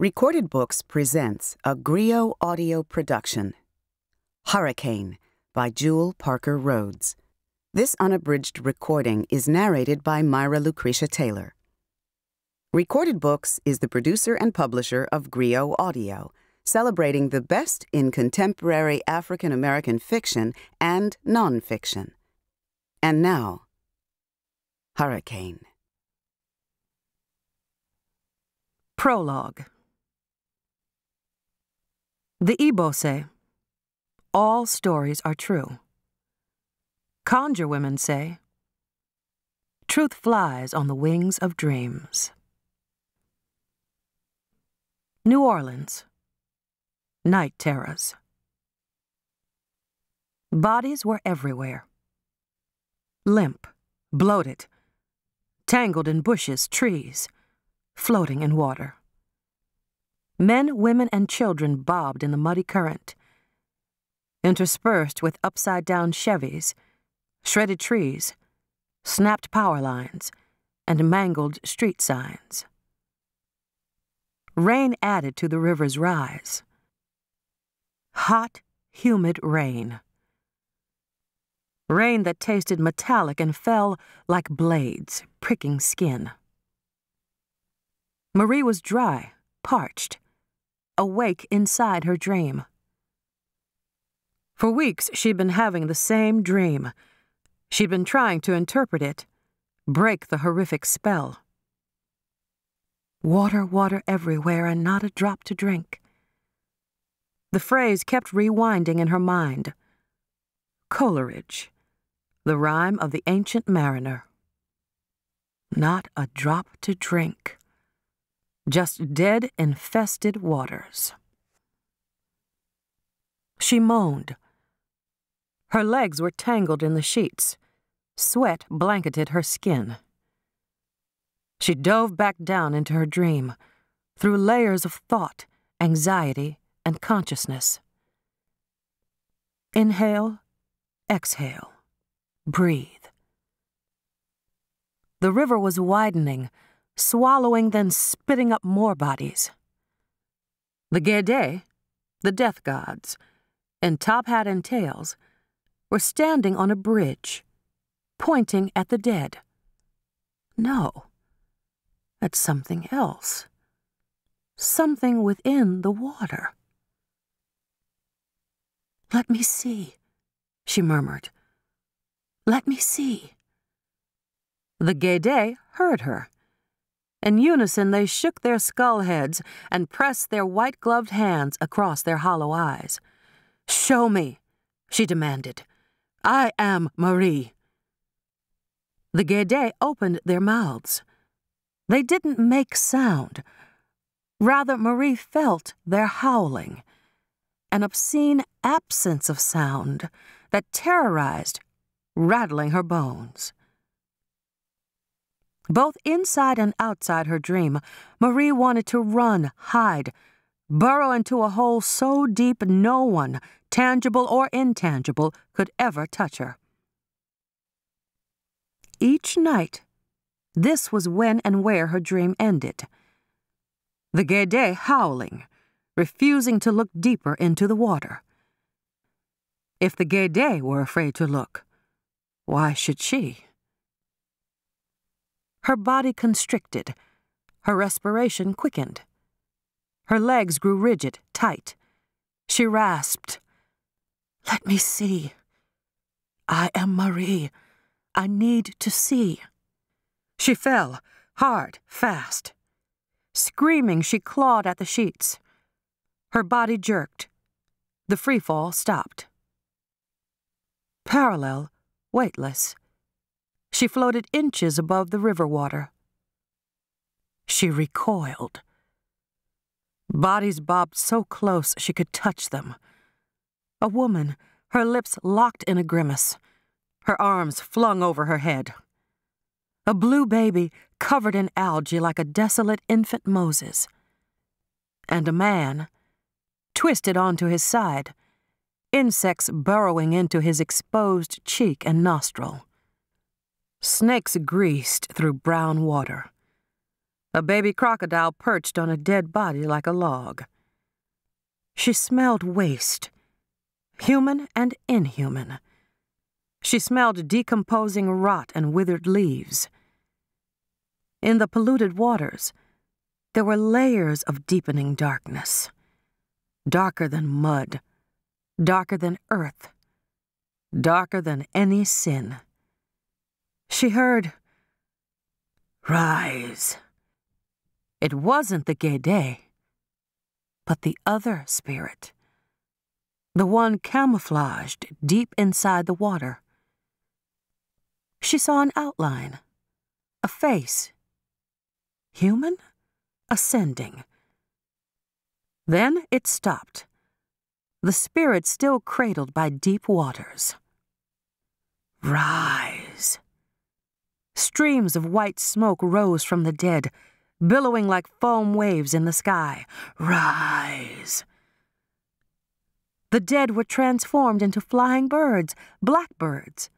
Recorded Books presents a Griot audio production. Hurricane by Jewell Parker Rhodes. This unabridged recording is narrated by Myra Lucretia Taylor. Recorded Books is the producer and publisher of Griot Audio, celebrating the best in contemporary African American fiction and nonfiction. And now, Hurricane. Prologue The Igbo say, all stories are true. Conjure women say, truth flies on the wings of dreams. New Orleans, Night Terrors. Bodies were everywhere. Limp, bloated, tangled in bushes, trees, floating in water. Men, women, and children bobbed in the muddy current, interspersed with upside down Chevys, shredded trees, snapped power lines, and mangled street signs. Rain added to the river's rise. Hot, humid rain. Rain that tasted metallic and fell like blades, pricking skin. Marie was dry, parched awake inside her dream. For weeks, she'd been having the same dream. She'd been trying to interpret it, break the horrific spell. Water, water everywhere, and not a drop to drink. The phrase kept rewinding in her mind. Coleridge, the rhyme of the ancient mariner. Not a drop to drink just dead, infested waters. She moaned. Her legs were tangled in the sheets. Sweat blanketed her skin. She dove back down into her dream, through layers of thought, anxiety, and consciousness. Inhale, exhale, breathe. The river was widening swallowing, then spitting up more bodies. The Gede, the death gods, in top hat and tails, were standing on a bridge, pointing at the dead. No, at something else. Something within the water. Let me see, she murmured. Let me see. The Gede heard her in unison, they shook their skull heads and pressed their white gloved hands across their hollow eyes. Show me, she demanded. I am Marie. The Gede opened their mouths. They didn't make sound. Rather, Marie felt their howling, an obscene absence of sound that terrorized, rattling her bones. Both inside and outside her dream, Marie wanted to run, hide, burrow into a hole so deep no one, tangible or intangible, could ever touch her. Each night, this was when and where her dream ended. The Gede howling, refusing to look deeper into the water. If the Gede were afraid to look, why should she? Her body constricted, her respiration quickened. Her legs grew rigid, tight. She rasped, Let me see. I am Marie. I need to see. She fell, hard, fast. Screaming, she clawed at the sheets. Her body jerked. The freefall stopped. Parallel, weightless, she floated inches above the river water. She recoiled. Bodies bobbed so close she could touch them. A woman, her lips locked in a grimace, her arms flung over her head. A blue baby covered in algae like a desolate infant Moses. And a man, twisted onto his side, insects burrowing into his exposed cheek and nostril. Snakes greased through brown water. A baby crocodile perched on a dead body like a log. She smelled waste, human and inhuman. She smelled decomposing rot and withered leaves. In the polluted waters, there were layers of deepening darkness, darker than mud, darker than earth, darker than any sin. She heard, Rise. It wasn't the Gede, but the other spirit, the one camouflaged deep inside the water. She saw an outline, a face. Human? Ascending. Then it stopped, the spirit still cradled by deep waters. Rise. Streams of white smoke rose from the dead, billowing like foam waves in the sky. Rise. The dead were transformed into flying birds, blackbirds.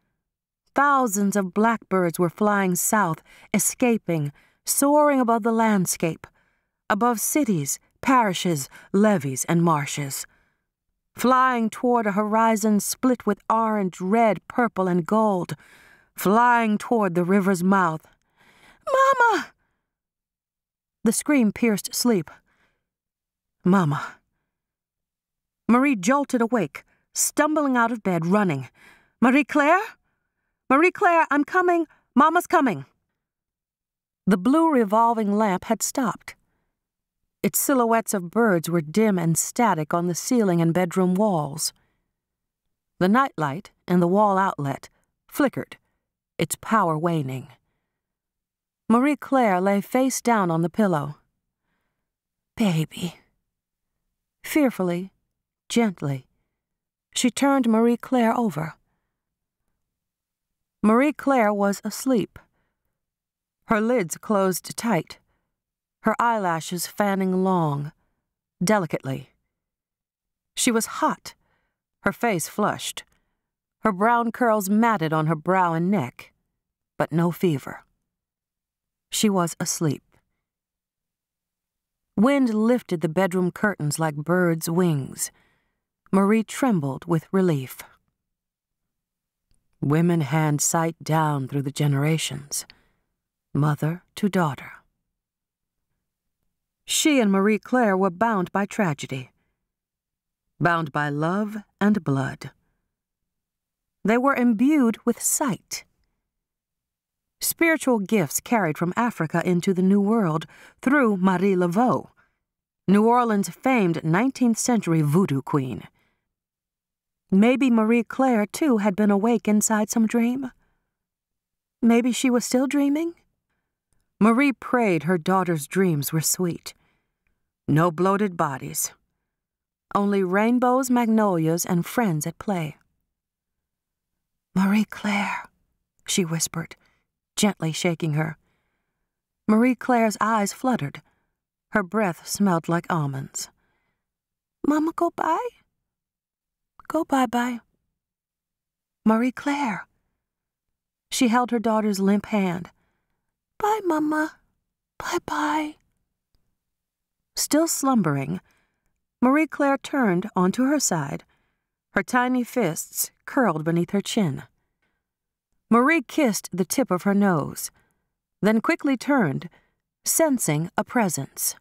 Thousands of blackbirds were flying south, escaping, soaring above the landscape, above cities, parishes, levees, and marshes. Flying toward a horizon split with orange, red, purple, and gold, flying toward the river's mouth. Mama! The scream pierced sleep. Mama. Marie jolted awake, stumbling out of bed, running. Marie Claire? Marie Claire, I'm coming. Mama's coming. The blue revolving lamp had stopped. Its silhouettes of birds were dim and static on the ceiling and bedroom walls. The nightlight in the wall outlet flickered, its power waning. Marie Claire lay face down on the pillow. Baby. Fearfully, gently, she turned Marie Claire over. Marie Claire was asleep. Her lids closed tight, her eyelashes fanning long, delicately. She was hot, her face flushed, her brown curls matted on her brow and neck, but no fever. She was asleep. Wind lifted the bedroom curtains like birds' wings. Marie trembled with relief. Women hand sight down through the generations, mother to daughter. She and Marie Claire were bound by tragedy, bound by love and blood. They were imbued with sight spiritual gifts carried from Africa into the New World through Marie Laveau, New Orleans' famed 19th century voodoo queen. Maybe Marie Claire, too, had been awake inside some dream. Maybe she was still dreaming? Marie prayed her daughter's dreams were sweet. No bloated bodies. Only rainbows, magnolias, and friends at play. Marie Claire, she whispered, gently shaking her. Marie Claire's eyes fluttered. Her breath smelled like almonds. Mama, go bye? Go bye bye. Marie Claire. She held her daughter's limp hand. Bye, Mama. Bye bye. Still slumbering, Marie Claire turned onto her side, her tiny fists curled beneath her chin. Marie kissed the tip of her nose, then quickly turned, sensing a presence.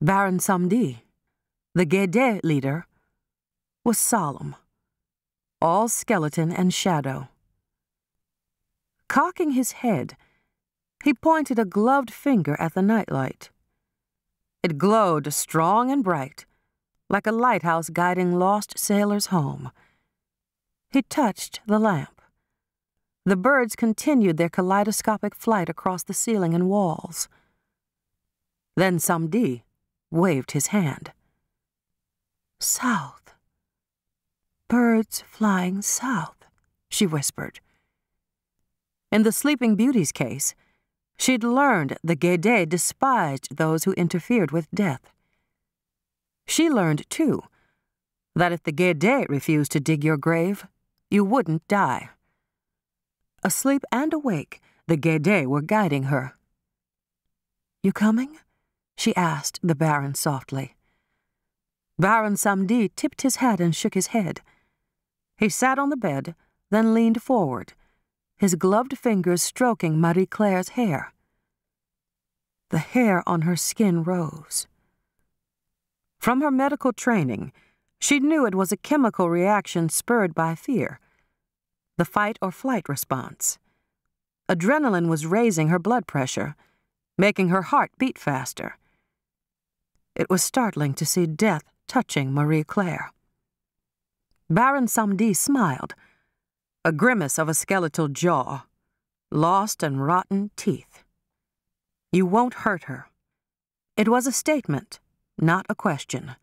Baron Samedi, the Guédé leader, was solemn, all skeleton and shadow. Cocking his head, he pointed a gloved finger at the nightlight. It glowed strong and bright, like a lighthouse guiding lost sailors home. He touched the lamp. The birds continued their kaleidoscopic flight across the ceiling and walls. Then Samedi waved his hand. South. Birds flying south, she whispered. In the Sleeping Beauty's case, she'd learned the Guédé despised those who interfered with death. She learned, too, that if the Guédé refused to dig your grave, you wouldn't die. Asleep and awake, the Guédé were guiding her. You coming? she asked the Baron softly. Baron Samedi tipped his hat and shook his head. He sat on the bed, then leaned forward, his gloved fingers stroking Marie Claire's hair. The hair on her skin rose. From her medical training, she knew it was a chemical reaction spurred by fear, the fight or flight response. Adrenaline was raising her blood pressure, making her heart beat faster. It was startling to see death touching Marie Claire. Baron Samedi smiled, a grimace of a skeletal jaw, lost and rotten teeth. You won't hurt her. It was a statement, not a question.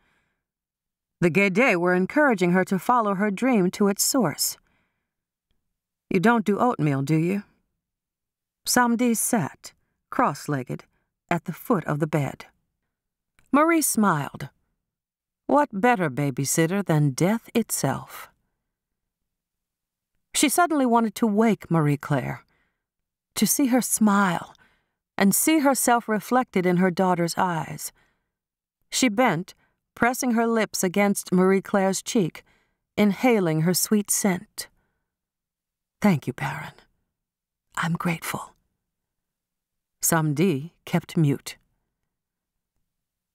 The Guedes were encouraging her to follow her dream to its source. You don't do oatmeal, do you? Samedi sat, cross legged, at the foot of the bed. Marie smiled. What better babysitter than death itself? She suddenly wanted to wake Marie Claire, to see her smile, and see herself reflected in her daughter's eyes. She bent, pressing her lips against Marie Claire's cheek, inhaling her sweet scent. Thank you, Baron. I'm grateful. Samedi kept mute.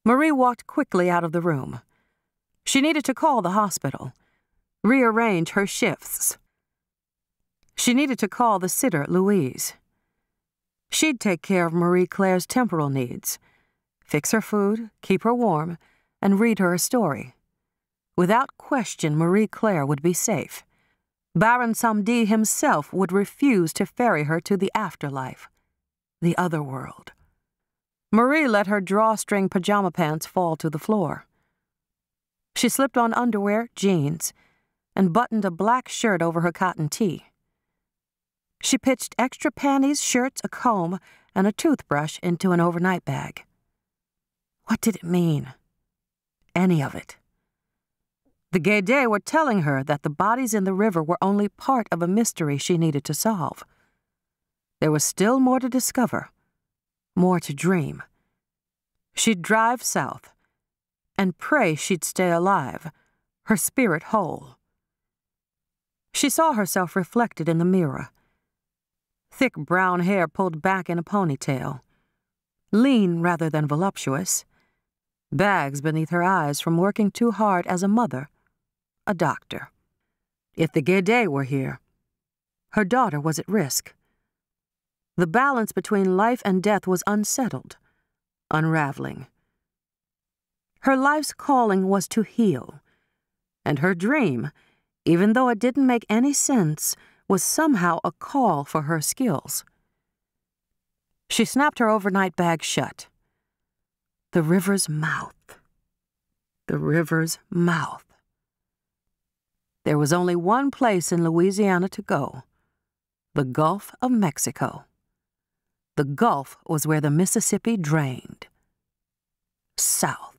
Marie walked quickly out of the room. She needed to call the hospital, rearrange her shifts. She needed to call the sitter, Louise. She'd take care of Marie Claire's temporal needs, fix her food, keep her warm, and read her a story. Without question, Marie Claire would be safe. Baron Samedi himself would refuse to ferry her to the afterlife, the other world. Marie let her drawstring pajama pants fall to the floor. She slipped on underwear, jeans, and buttoned a black shirt over her cotton tee. She pitched extra panties, shirts, a comb, and a toothbrush into an overnight bag. What did it mean? Any of it. The Guedes were telling her that the bodies in the river were only part of a mystery she needed to solve. There was still more to discover more to dream. She'd drive south and pray she'd stay alive, her spirit whole. She saw herself reflected in the mirror. Thick brown hair pulled back in a ponytail, lean rather than voluptuous, bags beneath her eyes from working too hard as a mother, a doctor. If the Guedes were here, her daughter was at risk. The balance between life and death was unsettled, unraveling. Her life's calling was to heal, and her dream, even though it didn't make any sense, was somehow a call for her skills. She snapped her overnight bag shut. The river's mouth. The river's mouth. There was only one place in Louisiana to go the Gulf of Mexico. The Gulf was where the Mississippi drained. South.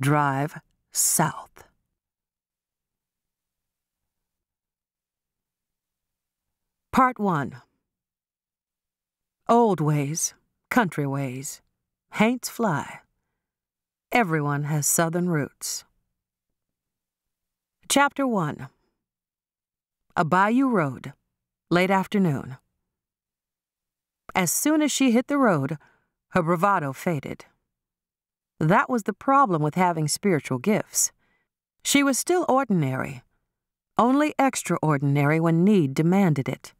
Drive south. Part 1 Old ways, country ways, haints fly. Everyone has southern roots. Chapter 1 A Bayou Road, late afternoon. As soon as she hit the road, her bravado faded. That was the problem with having spiritual gifts. She was still ordinary, only extraordinary when need demanded it.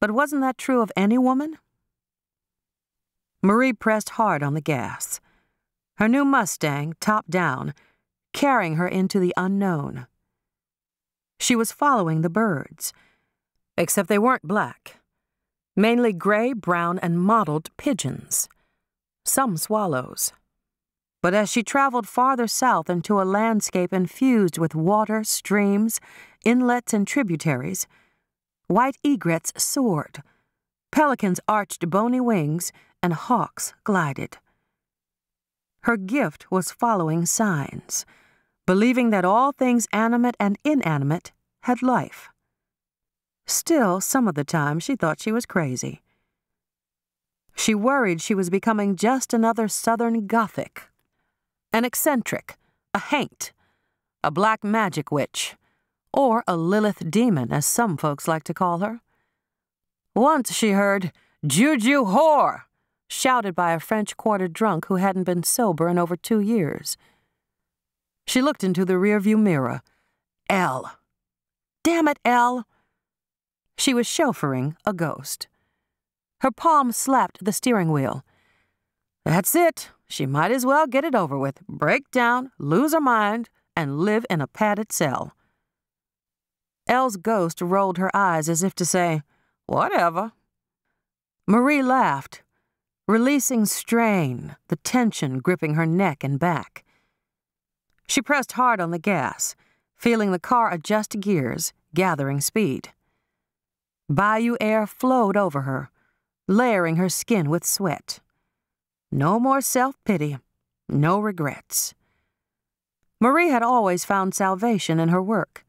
But wasn't that true of any woman? Marie pressed hard on the gas, her new Mustang, top down, carrying her into the unknown. She was following the birds, except they weren't black mainly gray, brown, and mottled pigeons, some swallows. But as she traveled farther south into a landscape infused with water, streams, inlets, and tributaries, white egrets soared, pelicans arched bony wings, and hawks glided. Her gift was following signs, believing that all things animate and inanimate had life. Still, some of the time she thought she was crazy. She worried she was becoming just another Southern Gothic. An eccentric, a haint, a black magic witch, or a Lilith demon, as some folks like to call her. Once she heard, Juju whore, shouted by a French Quarter drunk who hadn't been sober in over two years. She looked into the rearview mirror. Elle. Damn it, Elle. She was chauffeuring a ghost. Her palm slapped the steering wheel. That's it. She might as well get it over with, break down, lose her mind, and live in a padded cell. Elle's ghost rolled her eyes as if to say, Whatever. Marie laughed, releasing strain, the tension gripping her neck and back. She pressed hard on the gas, feeling the car adjust gears, gathering speed. Bayou air flowed over her, layering her skin with sweat. No more self pity, no regrets. Marie had always found salvation in her work.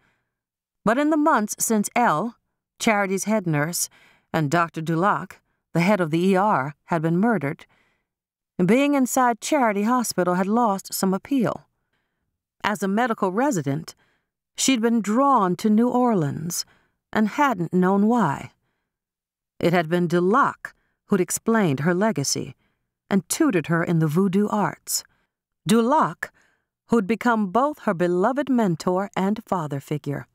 But in the months since Elle, Charity's head nurse, and Dr. Dulac, the head of the ER, had been murdered, being inside Charity Hospital had lost some appeal. As a medical resident, she'd been drawn to New Orleans and hadn't known why. It had been Dulac who'd explained her legacy and tutored her in the voodoo arts. Dulac, who'd become both her beloved mentor and father figure.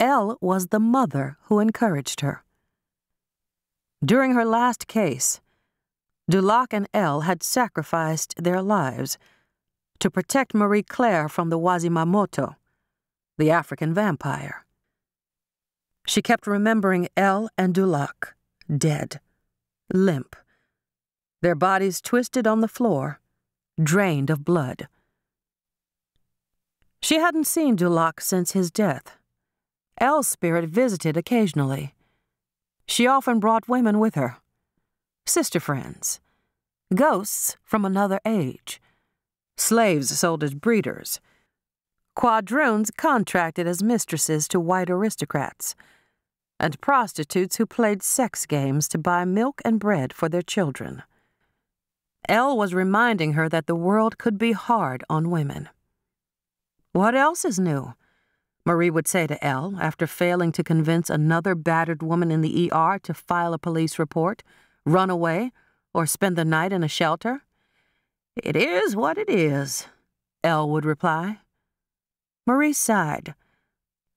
Elle was the mother who encouraged her. During her last case, Dulac and Elle had sacrificed their lives to protect Marie Claire from the Wazimamoto, the African vampire. She kept remembering Elle and Dulac, dead, limp, their bodies twisted on the floor, drained of blood. She hadn't seen Dulac since his death. Elle's spirit visited occasionally. She often brought women with her, sister friends, ghosts from another age, slaves sold as breeders, quadroons contracted as mistresses to white aristocrats, and prostitutes who played sex games to buy milk and bread for their children. Elle was reminding her that the world could be hard on women. What else is new? Marie would say to Elle after failing to convince another battered woman in the ER to file a police report, run away, or spend the night in a shelter. It is what it is, Elle would reply. Marie sighed,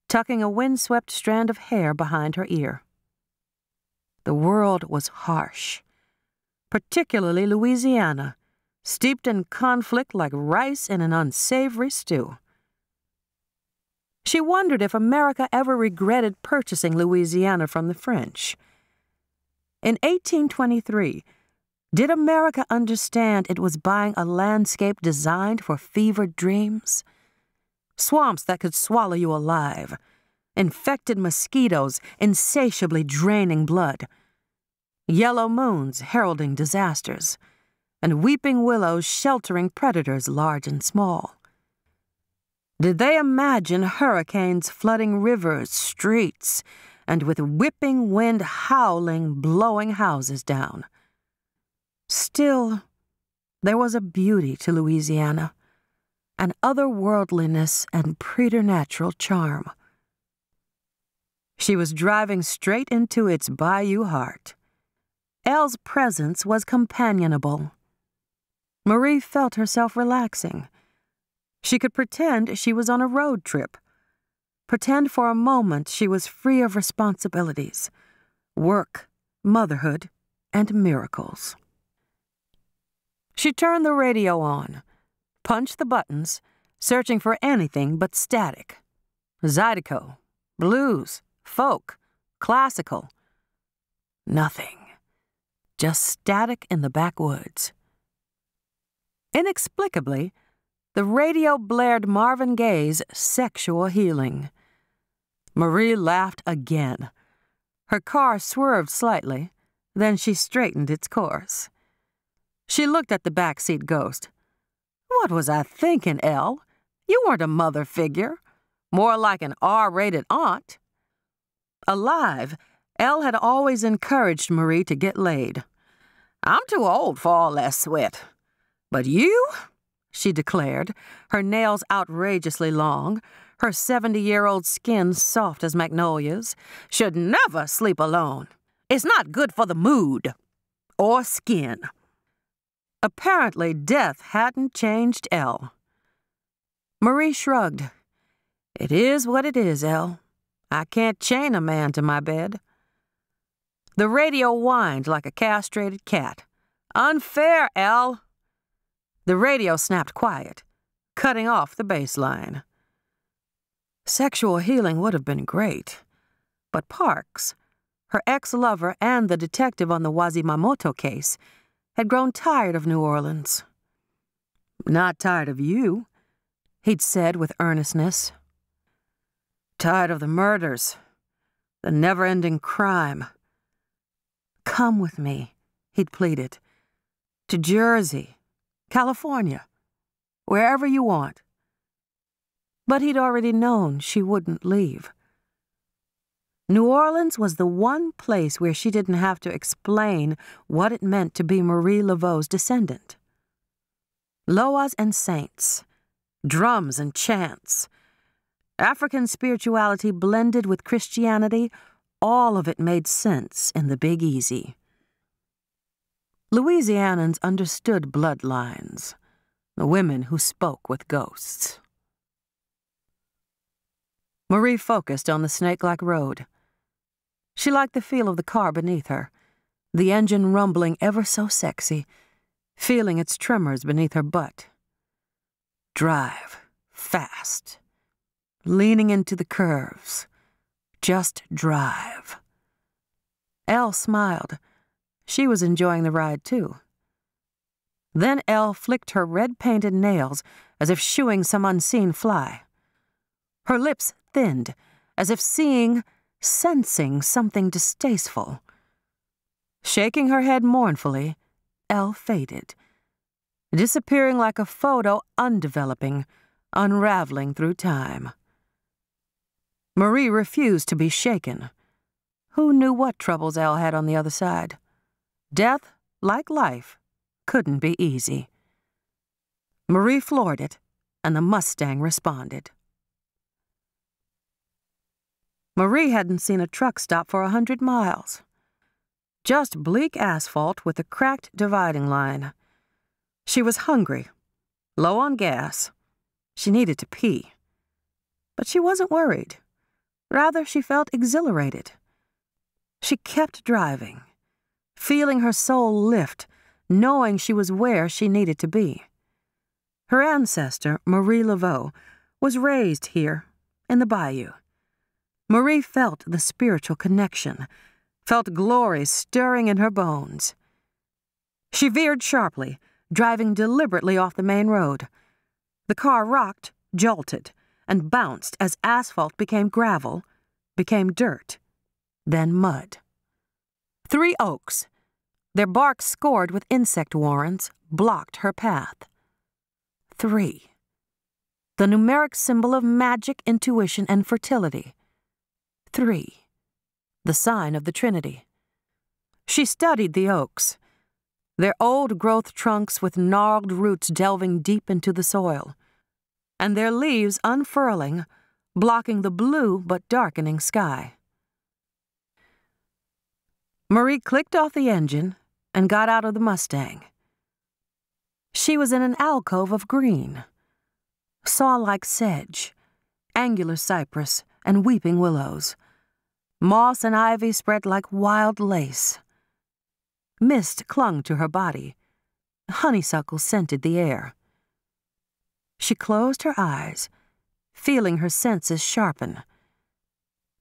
tucking a windswept strand of hair behind her ear. The world was harsh, particularly Louisiana, steeped in conflict like rice in an unsavory stew. She wondered if America ever regretted purchasing Louisiana from the French. In 1823, did America understand it was buying a landscape designed for fevered dreams? Swamps that could swallow you alive, infected mosquitoes insatiably draining blood, yellow moons heralding disasters, and weeping willows sheltering predators large and small. Did they imagine hurricanes flooding rivers, streets, and with whipping wind howling, blowing houses down? Still, there was a beauty to Louisiana, an otherworldliness and preternatural charm. She was driving straight into its bayou heart. Elle's presence was companionable. Marie felt herself relaxing she could pretend she was on a road trip. Pretend for a moment she was free of responsibilities work, motherhood, and miracles. She turned the radio on, punched the buttons, searching for anything but static. Zydeco, blues, folk, classical. Nothing. Just static in the backwoods. Inexplicably, the radio blared Marvin Gaye's Sexual Healing. Marie laughed again. Her car swerved slightly, then she straightened its course. She looked at the backseat ghost. What was I thinking, Elle? You weren't a mother figure. More like an R rated aunt. Alive, Elle had always encouraged Marie to get laid. I'm too old for all that sweat. But you, she declared, her nails outrageously long, her 70 year old skin soft as magnolias, should never sleep alone. It's not good for the mood or skin. Apparently, death hadn't changed Elle. Marie shrugged. It is what it is, Elle. I can't chain a man to my bed. The radio whined like a castrated cat. Unfair, Elle. The radio snapped quiet, cutting off the bass line. Sexual healing would have been great, but Parks, her ex lover, and the detective on the Wazimamoto case had grown tired of New Orleans. Not tired of you, he'd said with earnestness. Tired of the murders, the never ending crime. Come with me, he'd pleaded. To Jersey, California, wherever you want. But he'd already known she wouldn't leave. New Orleans was the one place where she didn't have to explain what it meant to be Marie Laveau's descendant. Loas and saints, drums and chants, African spirituality blended with Christianity, all of it made sense in the Big Easy. Louisianans understood bloodlines, the women who spoke with ghosts. Marie focused on the snake like road. She liked the feel of the car beneath her, the engine rumbling ever so sexy, feeling its tremors beneath her butt. Drive, fast, leaning into the curves. Just drive. Elle smiled. She was enjoying the ride, too. Then Elle flicked her red painted nails as if shooing some unseen fly. Her lips thinned, as if seeing, sensing something distasteful. Shaking her head mournfully, Elle faded, disappearing like a photo undeveloping, unraveling through time. Marie refused to be shaken. Who knew what troubles Elle had on the other side? Death, like life, couldn't be easy. Marie floored it, and the Mustang responded. Marie hadn't seen a truck stop for a hundred miles. Just bleak asphalt with a cracked dividing line. She was hungry, low on gas. She needed to pee. But she wasn't worried. Rather, she felt exhilarated. She kept driving, feeling her soul lift, knowing she was where she needed to be. Her ancestor, Marie Laveau, was raised here, in the bayou. Marie felt the spiritual connection, felt glory stirring in her bones. She veered sharply, driving deliberately off the main road. The car rocked, jolted, and bounced as asphalt became gravel, became dirt, then mud. Three oaks, their bark scored with insect warrens, blocked her path. Three. The numeric symbol of magic, intuition, and fertility. Three. The sign of the Trinity. She studied the oaks, their old growth trunks with gnarled roots delving deep into the soil and their leaves unfurling, blocking the blue but darkening sky. Marie clicked off the engine and got out of the Mustang. She was in an alcove of green, saw like sedge, angular cypress, and weeping willows. Moss and ivy spread like wild lace. Mist clung to her body. Honeysuckle scented the air. She closed her eyes, feeling her senses sharpen.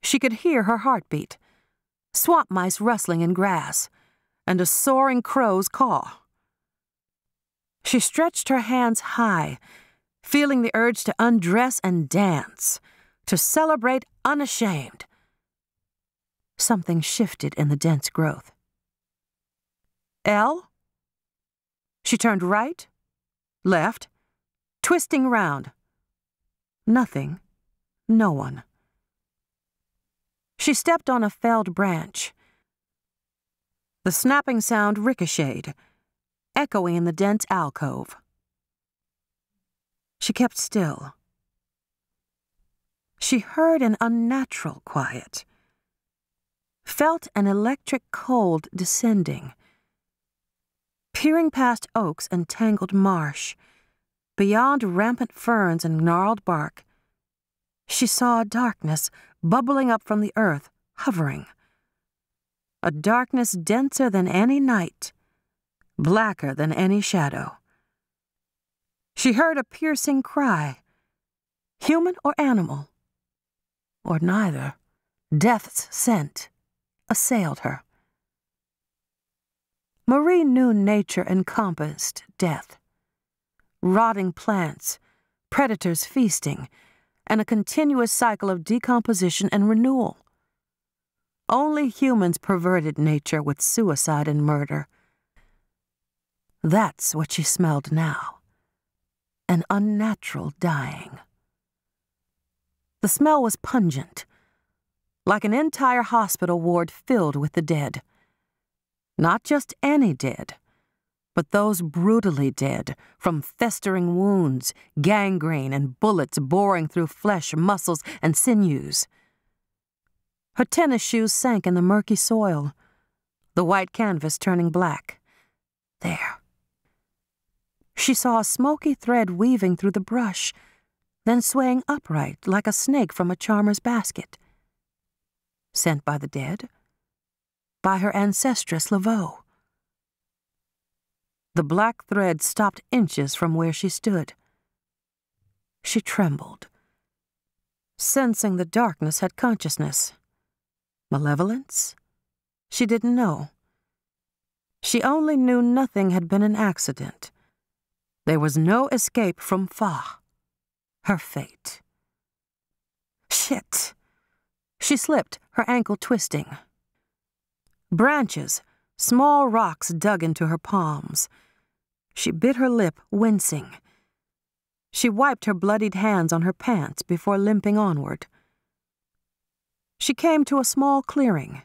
She could hear her heartbeat, swamp mice rustling in grass, and a soaring crow's caw. She stretched her hands high, feeling the urge to undress and dance, to celebrate unashamed. Something shifted in the dense growth. Elle? She turned right, left, twisting round. Nothing. No one. She stepped on a felled branch. The snapping sound ricocheted, echoing in the dense alcove. She kept still. She heard an unnatural quiet, felt an electric cold descending. Peering past oaks and tangled marsh, beyond rampant ferns and gnarled bark, she saw a darkness bubbling up from the earth, hovering. A darkness denser than any night, blacker than any shadow. She heard a piercing cry, human or animal, or neither. Death's scent assailed her. Marie knew nature encompassed death. Rotting plants, predators feasting, and a continuous cycle of decomposition and renewal. Only humans perverted nature with suicide and murder. That's what she smelled now an unnatural dying. The smell was pungent, like an entire hospital ward filled with the dead. Not just any dead, but those brutally dead from festering wounds, gangrene, and bullets boring through flesh, muscles, and sinews. Her tennis shoes sank in the murky soil, the white canvas turning black. There. She saw a smoky thread weaving through the brush, then swaying upright like a snake from a charmer's basket. Sent by the dead? By her ancestress Laveau. The black thread stopped inches from where she stood. She trembled, sensing the darkness had consciousness. Malevolence? She didn't know. She only knew nothing had been an accident. There was no escape from Fa, her fate. Shit! She slipped, her ankle twisting. Branches, small rocks dug into her palms. She bit her lip, wincing. She wiped her bloodied hands on her pants before limping onward. She came to a small clearing.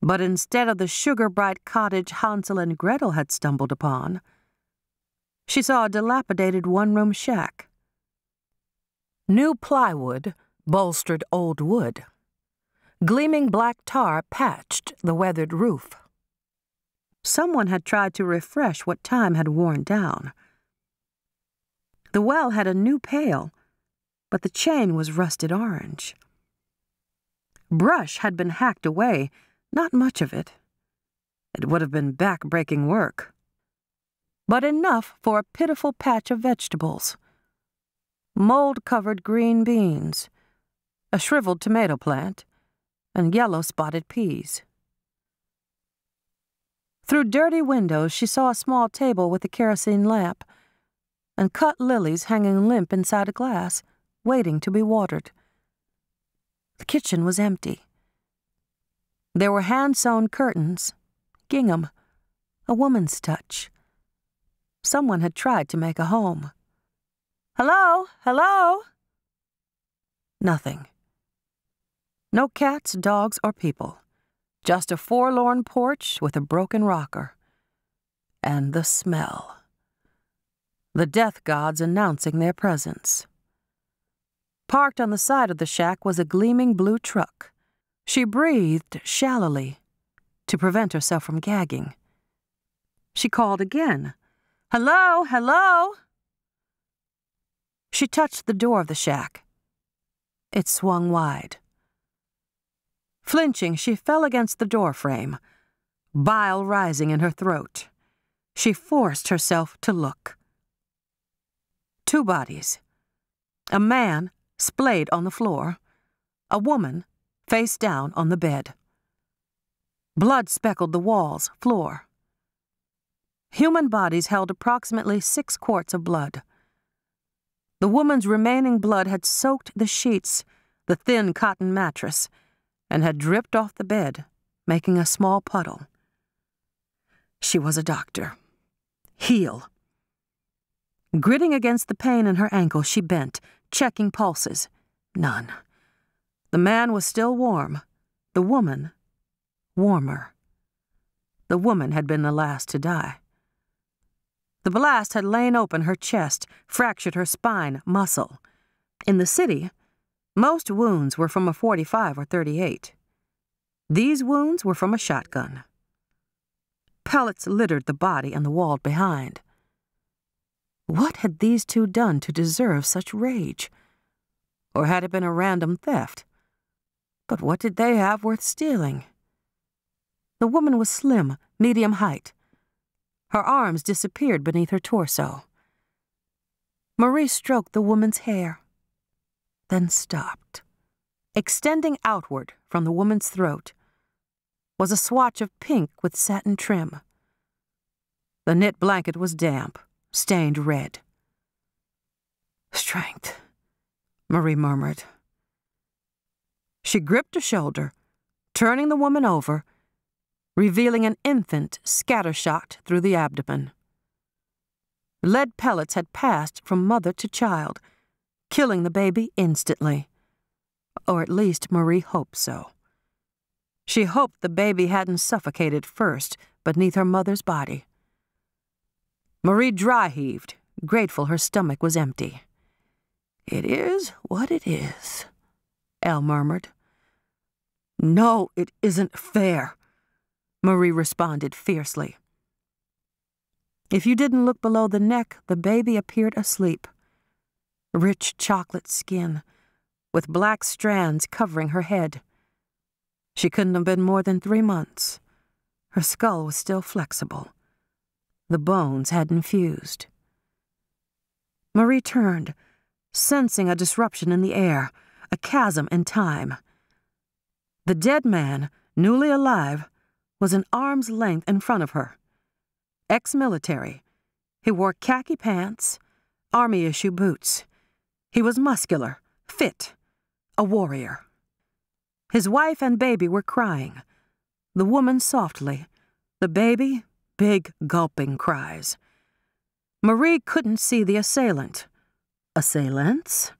But instead of the sugar bright cottage Hansel and Gretel had stumbled upon, she saw a dilapidated one room shack. New plywood bolstered old wood. Gleaming black tar patched the weathered roof. Someone had tried to refresh what time had worn down. The well had a new pail, but the chain was rusted orange. Brush had been hacked away, not much of it. It would have been back-breaking work. But enough for a pitiful patch of vegetables. Mold-covered green beans, a shriveled tomato plant, and yellow-spotted peas. Through dirty windows, she saw a small table with a kerosene lamp and cut lilies hanging limp inside a glass, waiting to be watered. The kitchen was empty. There were hand sewn curtains, gingham, a woman's touch. Someone had tried to make a home. Hello? Hello? Nothing. No cats, dogs, or people. Just a forlorn porch with a broken rocker. And the smell. The death gods announcing their presence. Parked on the side of the shack was a gleaming blue truck. She breathed shallowly to prevent herself from gagging. She called again. Hello, hello! She touched the door of the shack. It swung wide. Flinching, she fell against the doorframe, bile rising in her throat. She forced herself to look. Two bodies. A man, splayed on the floor. A woman, face down on the bed. Blood speckled the walls, floor. Human bodies held approximately six quarts of blood. The woman's remaining blood had soaked the sheets, the thin cotton mattress, and had dripped off the bed, making a small puddle. She was a doctor. Heal. Gritting against the pain in her ankle, she bent, checking pulses. None. The man was still warm. The woman, warmer. The woman had been the last to die. The blast had lain open her chest, fractured her spine, muscle. In the city, most wounds were from a 45 or 38. These wounds were from a shotgun. Pellets littered the body and the wall behind. What had these two done to deserve such rage? Or had it been a random theft? But what did they have worth stealing? The woman was slim, medium height. Her arms disappeared beneath her torso. Marie stroked the woman's hair, then stopped. Extending outward from the woman's throat was a swatch of pink with satin trim. The knit blanket was damp, stained red. Strength, Marie murmured. She gripped a shoulder, turning the woman over revealing an infant scattershot through the abdomen. Lead pellets had passed from mother to child, killing the baby instantly. Or at least Marie hoped so. She hoped the baby hadn't suffocated first beneath her mother's body. Marie dry heaved, grateful her stomach was empty. It is what it is, Elle murmured. No, it isn't fair, Marie responded fiercely. If you didn't look below the neck, the baby appeared asleep. Rich chocolate skin, with black strands covering her head. She couldn't have been more than three months. Her skull was still flexible. The bones hadn't fused. Marie turned, sensing a disruption in the air, a chasm in time. The dead man, newly alive, was an arm's length in front of her. Ex military, he wore khaki pants, army issue boots. He was muscular, fit, a warrior. His wife and baby were crying, the woman softly, the baby big gulping cries. Marie couldn't see the assailant. Assailants?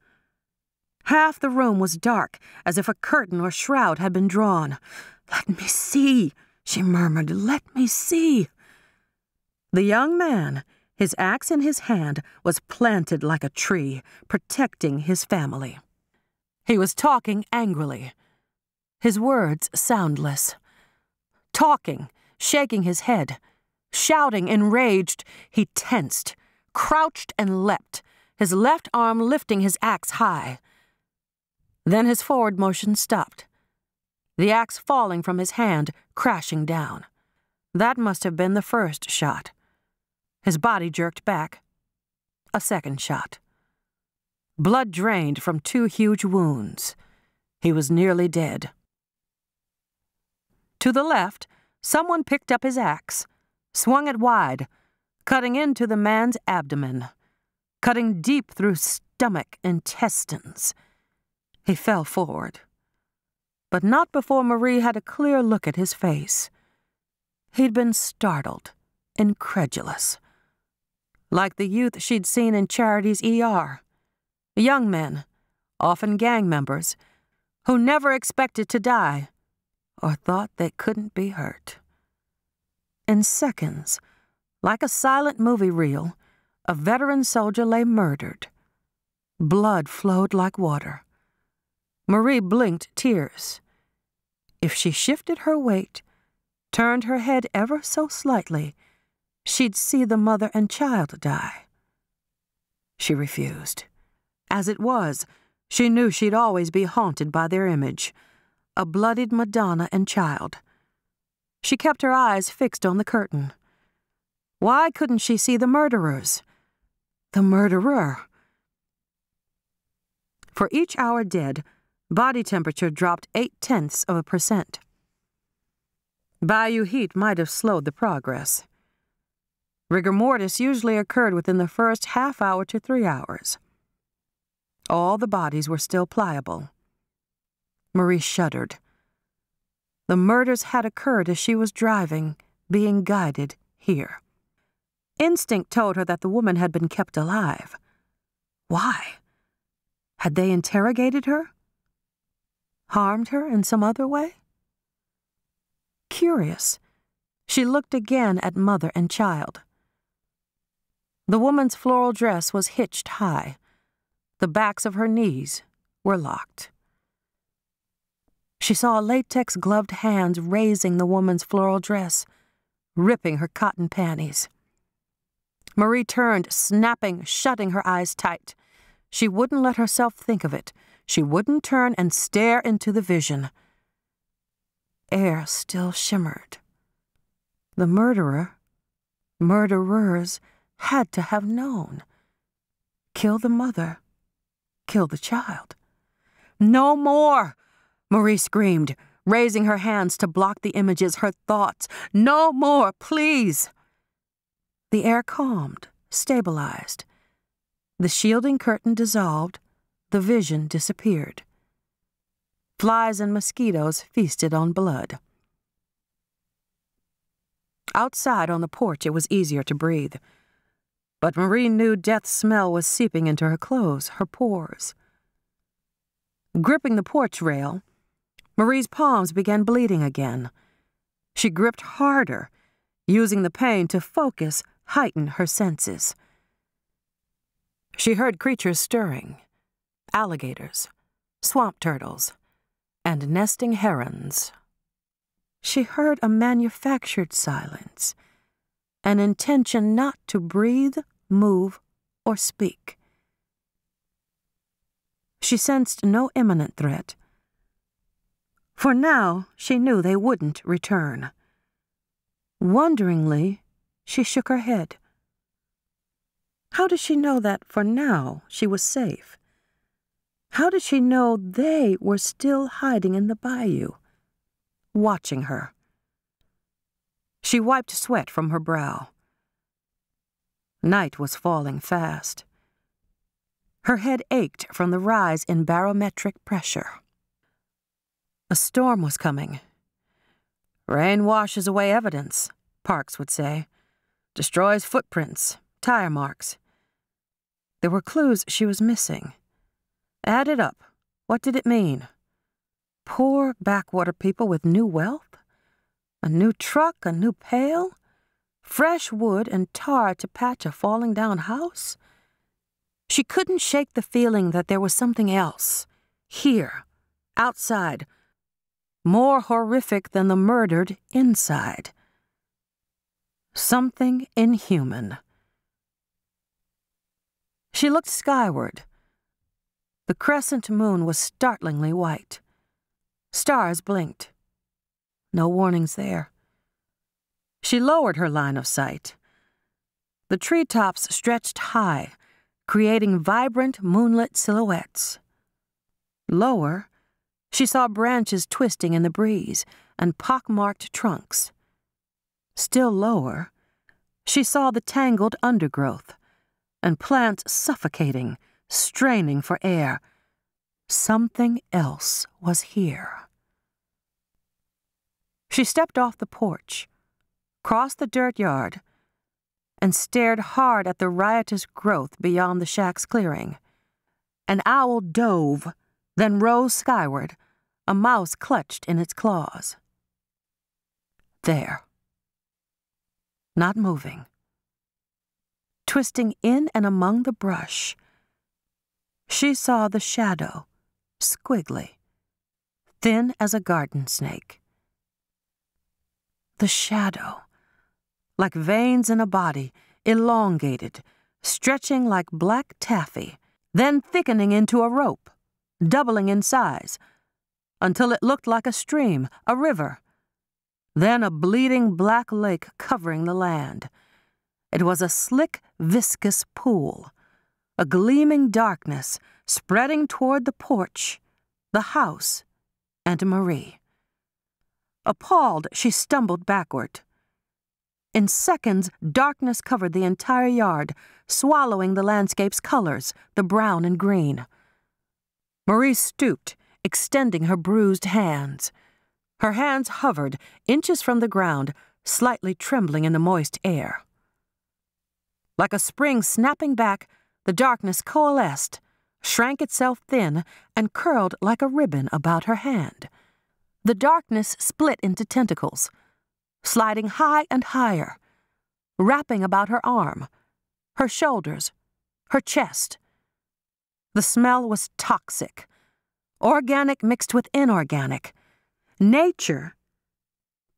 Half the room was dark, as if a curtain or shroud had been drawn. Let me see, she murmured, Let me see. The young man, his axe in his hand, was planted like a tree, protecting his family. He was talking angrily, his words soundless. Talking, shaking his head, shouting enraged, he tensed, crouched and leapt, his left arm lifting his axe high. Then his forward motion stopped the axe falling from his hand, crashing down. That must have been the first shot. His body jerked back. A second shot. Blood drained from two huge wounds. He was nearly dead. To the left, someone picked up his axe, swung it wide, cutting into the man's abdomen, cutting deep through stomach, intestines. He fell forward but not before Marie had a clear look at his face. He'd been startled, incredulous. Like the youth she'd seen in Charity's ER. Young men, often gang members, who never expected to die or thought they couldn't be hurt. In seconds, like a silent movie reel, a veteran soldier lay murdered. Blood flowed like water. Marie blinked tears. If she shifted her weight, turned her head ever so slightly, she'd see the mother and child die. She refused. As it was, she knew she'd always be haunted by their image a bloodied Madonna and child. She kept her eyes fixed on the curtain. Why couldn't she see the murderers? The murderer. For each hour dead, Body temperature dropped eight tenths of a percent. Bayou heat might have slowed the progress. Rigor mortis usually occurred within the first half hour to three hours. All the bodies were still pliable. Marie shuddered. The murders had occurred as she was driving, being guided here. Instinct told her that the woman had been kept alive. Why? Had they interrogated her? Harmed her in some other way? Curious, She looked again at mother and child. The woman's floral dress was hitched high. The backs of her knees were locked. She saw latex gloved hands raising the woman's floral dress, ripping her cotton panties. Marie turned, snapping, shutting her eyes tight. She wouldn't let herself think of it. She wouldn't turn and stare into the vision. Air still shimmered. The murderer, murderers, had to have known. Kill the mother, kill the child. No more! Marie screamed, raising her hands to block the images, her thoughts. No more, please! The air calmed, stabilized. The shielding curtain dissolved, the vision disappeared. Flies and mosquitoes feasted on blood. Outside on the porch, it was easier to breathe. But Marie knew death's smell was seeping into her clothes, her pores. Gripping the porch rail, Marie's palms began bleeding again. She gripped harder, using the pain to focus, heighten her senses. She heard creatures stirring alligators, swamp turtles, and nesting herons. She heard a manufactured silence, an intention not to breathe, move, or speak. She sensed no imminent threat for now, she knew they wouldn't return. Wonderingly, she shook her head. How did she know that for now she was safe? How did she know they were still hiding in the bayou, watching her? She wiped sweat from her brow. Night was falling fast. Her head ached from the rise in barometric pressure. A storm was coming. Rain washes away evidence, Parks would say, destroys footprints, tire marks. There were clues she was missing. Added up, what did it mean? Poor backwater people with new wealth? A new truck, a new pail? Fresh wood and tar to patch a falling down house? She couldn't shake the feeling that there was something else. Here, outside, more horrific than the murdered inside. Something inhuman. She looked skyward. The crescent moon was startlingly white. Stars blinked. No warnings there. She lowered her line of sight. The treetops stretched high, creating vibrant moonlit silhouettes. Lower, she saw branches twisting in the breeze and pockmarked trunks. Still lower, she saw the tangled undergrowth and plants suffocating, straining for air. Something else was here. She stepped off the porch, crossed the dirt yard, and stared hard at the riotous growth beyond the shack's clearing. An owl dove, then rose skyward, a mouse clutched in its claws. There. Not moving. Twisting in and among the brush, she saw the shadow, squiggly, thin as a garden snake. The shadow, like veins in a body, elongated, stretching like black taffy, then thickening into a rope, doubling in size, until it looked like a stream, a river. Then a bleeding black lake covering the land. It was a slick, viscous pool, a gleaming darkness spreading toward the porch, the house, and Marie. Appalled, she stumbled backward. In seconds, darkness covered the entire yard, swallowing the landscape's colors, the brown and green. Marie stooped extending her bruised hands. Her hands hovered, inches from the ground, slightly trembling in the moist air. Like a spring snapping back, the darkness coalesced, shrank itself thin, and curled like a ribbon about her hand. The darkness split into tentacles. sliding high and higher, wrapping about her arm, her shoulders, her chest. The smell was toxic, organic mixed with inorganic, nature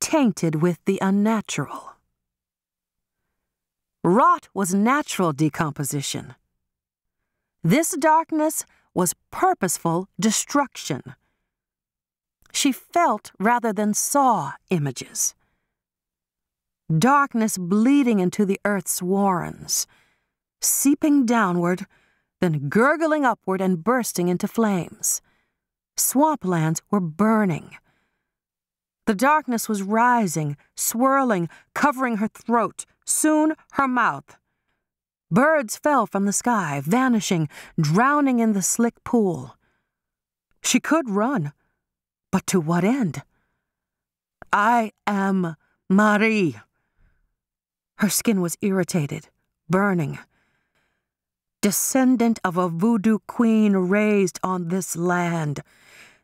tainted with the unnatural. Rot was natural decomposition. This darkness was purposeful destruction. She felt rather than saw images. Darkness bleeding into the earth's warrens, seeping downward, then gurgling upward and bursting into flames. Swamplands were burning. The darkness was rising, swirling, covering her throat, soon her mouth. Birds fell from the sky, vanishing, drowning in the slick pool. She could run, but to what end? I am Marie. Her skin was irritated, burning. Descendant of a voodoo queen raised on this land.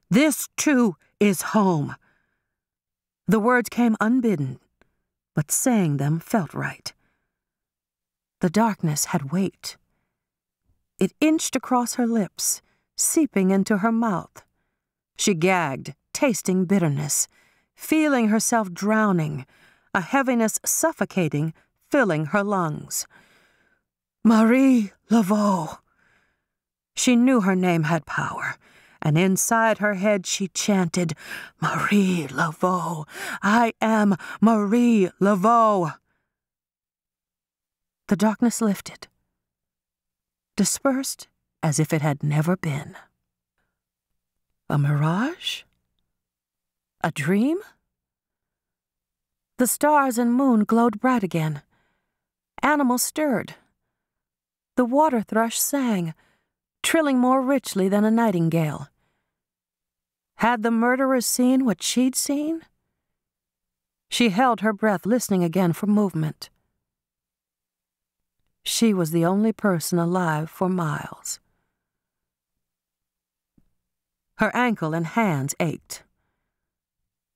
This, too, is home. The words came unbidden, but saying them felt right. The darkness had weight. It inched across her lips, seeping into her mouth. She gagged, tasting bitterness, feeling herself drowning, a heaviness suffocating, filling her lungs. Marie Laveau. She knew her name had power, and inside her head she chanted, Marie Laveau, I am Marie Laveau. The darkness lifted, dispersed as if it had never been. A mirage? A dream? The stars and moon glowed bright again. Animals stirred. The water thrush sang, trilling more richly than a nightingale. Had the murderers seen what she'd seen? She held her breath, listening again for movement. She was the only person alive for miles. Her ankle and hands ached.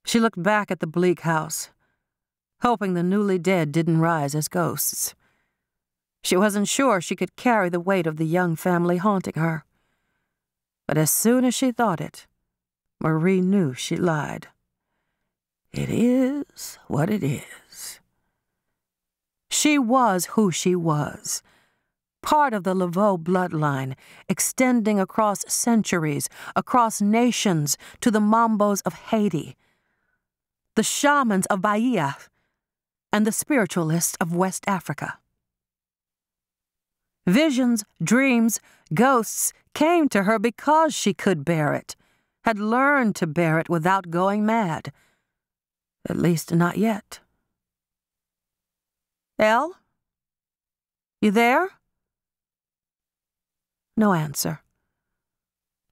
She looked back at the bleak house, hoping the newly dead didn't rise as ghosts. She wasn't sure she could carry the weight of the young family haunting her. But as soon as she thought it, Marie knew she lied. It is what it is. She was who she was. Part of the Laveau bloodline, extending across centuries, across nations, to the Mambos of Haiti, the shamans of Bahia, and the spiritualists of West Africa. Visions, dreams, ghosts came to her because she could bear it, had learned to bear it without going mad. At least not yet. El? You there? No answer.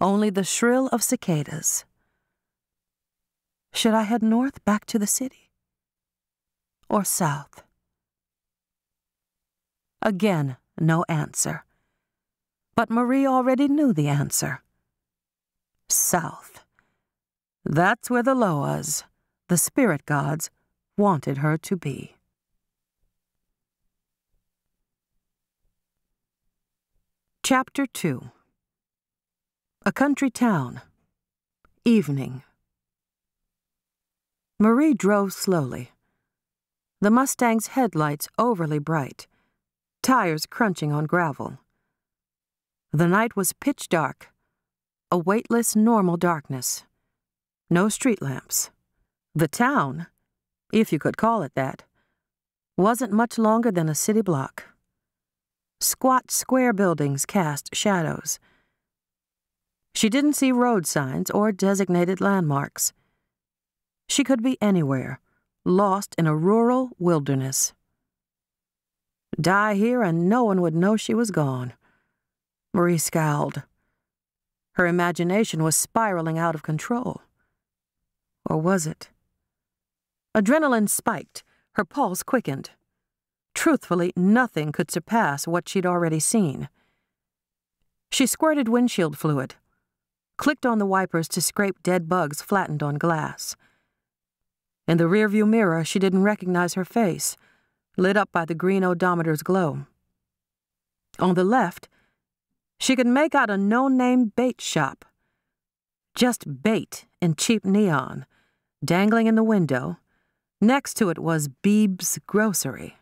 Only the shrill of cicadas. Should I head north back to the city? Or south? Again, no answer. But Marie already knew the answer. South. That's where the Loas, the spirit gods, wanted her to be. Chapter 2 A country town. Evening. Marie drove slowly. The Mustang's headlights overly bright tires crunching on gravel. The night was pitch dark, a weightless, normal darkness. No street lamps. The town, if you could call it that, wasn't much longer than a city block. Squat, square buildings cast shadows. She didn't see road signs or designated landmarks. She could be anywhere, lost in a rural wilderness. Die here and no one would know she was gone. Marie scowled. Her imagination was spiraling out of control. Or was it? Adrenaline spiked, her pulse quickened. Truthfully, nothing could surpass what she'd already seen. She squirted windshield fluid, clicked on the wipers to scrape dead bugs flattened on glass. In the rearview mirror, she didn't recognize her face, lit up by the green odometer's glow. On the left, she could make out a no name bait shop. Just bait in cheap neon, dangling in the window. Next to it was Beeb's Grocery.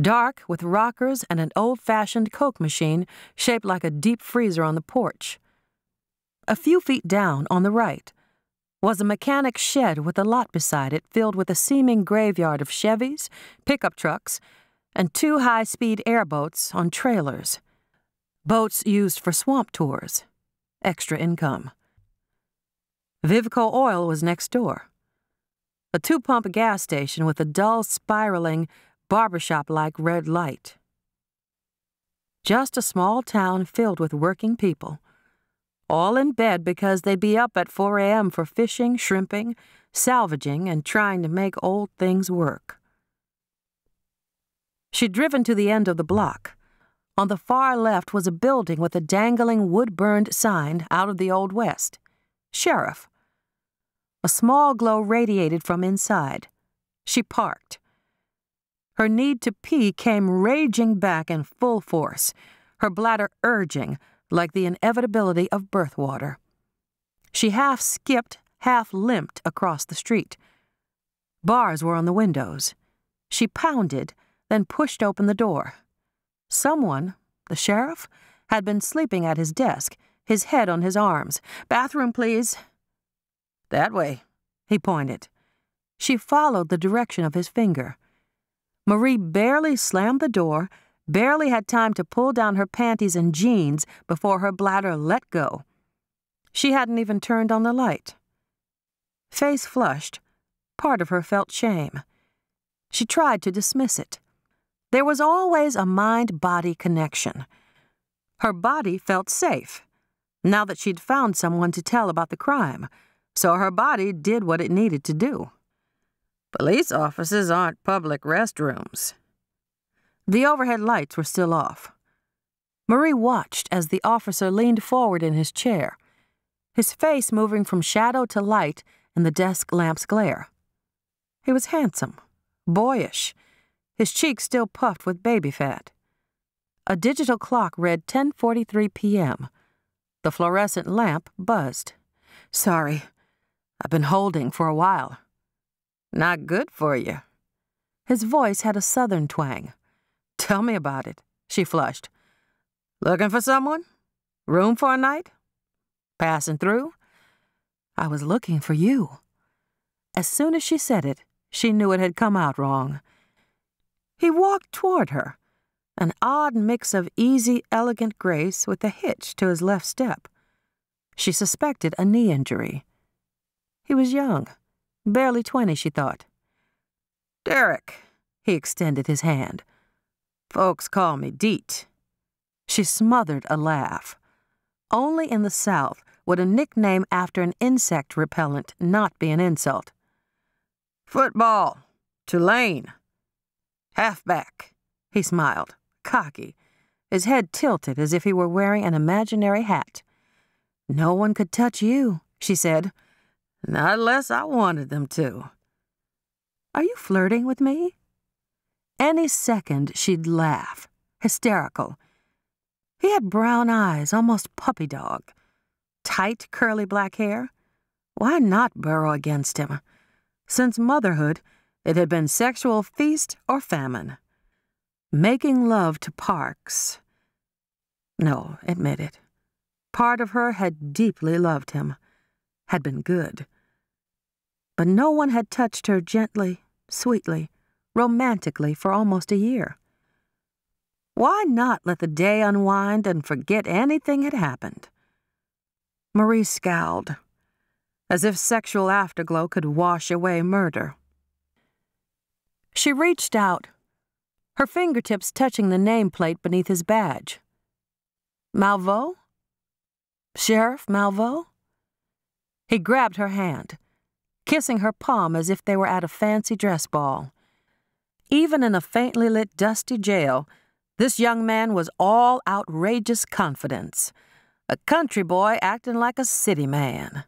Dark, with rockers and an old fashioned Coke machine shaped like a deep freezer on the porch. A few feet down, on the right, was a mechanic's shed with a lot beside it filled with a seeming graveyard of Chevys, pickup trucks, and two high speed airboats on trailers. Boats used for swamp tours. Extra income. Vivco Oil was next door. A two pump gas station with a dull, spiraling, barbershop like red light. Just a small town filled with working people, all in bed because they'd be up at 4 a.m. for fishing, shrimping, salvaging, and trying to make old things work. She'd driven to the end of the block. On the far left was a building with a dangling wood burned sign out of the Old West Sheriff. A small glow radiated from inside. She parked. Her need to pee came raging back in full force, her bladder urging like the inevitability of birth water. She half skipped, half limped across the street. Bars were on the windows. She pounded, then pushed open the door. Someone, the sheriff, had been sleeping at his desk, his head on his arms. Bathroom, please. That way, he pointed. She followed the direction of his finger. Marie barely slammed the door, barely had time to pull down her panties and jeans before her bladder let go. She hadn't even turned on the light. Face flushed, part of her felt shame. She tried to dismiss it. There was always a mind body connection. Her body felt safe, now that she'd found someone to tell about the crime, so her body did what it needed to do. Police offices aren't public restrooms. The overhead lights were still off. Marie watched as the officer leaned forward in his chair, his face moving from shadow to light in the desk lamp's glare. He was handsome, boyish, his cheeks still puffed with baby fat. A digital clock read 10:43 p.m. The fluorescent lamp buzzed. Sorry, I've been holding for a while. Not good for you. His voice had a southern twang. Tell me about it, she flushed. Looking for someone? Room for a night? Passing through? I was looking for you. As soon as she said it, she knew it had come out wrong. He walked toward her, an odd mix of easy, elegant grace with a hitch to his left step. She suspected a knee injury. He was young Barely twenty, she thought. Derek, he extended his hand. Folks call me Deet. She smothered a laugh. Only in the South would a nickname after an insect repellent not be an insult. Football. Tulane. Halfback. He smiled, cocky, his head tilted as if he were wearing an imaginary hat. No one could touch you, she said, not unless I wanted them to. Are you flirting with me? Any second she'd laugh, hysterical. He had brown eyes, almost puppy dog. Tight, curly black hair. Why not burrow against him? Since motherhood, it had been sexual feast or famine. Making love to Parks. No, admit it. Part of her had deeply loved him, had been good but no one had touched her gently, sweetly, romantically for almost a year. Why not let the day unwind and forget anything had happened? Marie scowled, as if sexual afterglow could wash away murder. She reached out, her fingertips touching the nameplate beneath his badge. Malvo? Sheriff Malvo? He grabbed her hand kissing her palm as if they were at a fancy dress ball. Even in a faintly lit, dusty jail, this young man was all outrageous confidence. A country boy acting like a city man.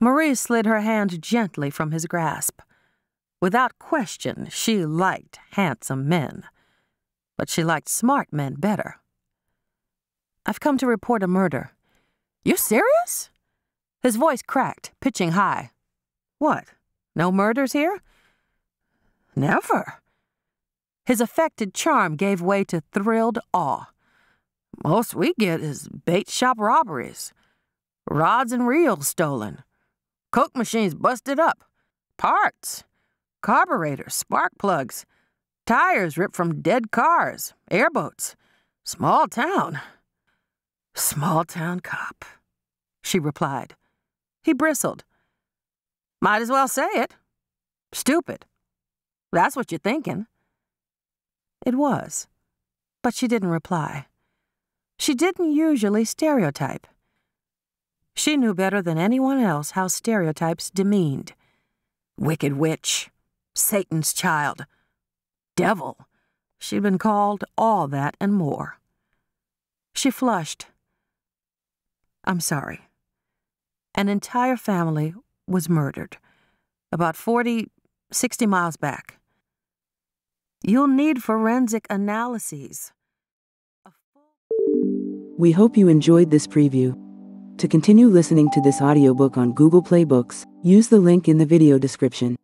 Marie slid her hand gently from his grasp. Without question, she liked handsome men, but she liked smart men better. I've come to report a murder. You serious? His voice cracked, pitching high. What? No murders here? Never. His affected charm gave way to thrilled awe. Most we get is bait shop robberies, rods and reels stolen, coke machines busted up, parts, carburetors, spark plugs, tires ripped from dead cars, airboats. Small town. Small town cop, she replied. He bristled. Might as well say it. Stupid. That's what you're thinking. It was, but she didn't reply. She didn't usually stereotype. She knew better than anyone else how stereotypes demeaned. Wicked witch, Satan's child, devil. She'd been called all that and more. She flushed. I'm sorry. An entire family was murdered, about 40, 60 miles back. You'll need forensic analyses. We hope you enjoyed this preview. To continue listening to this audiobook on Google Play Books, use the link in the video description.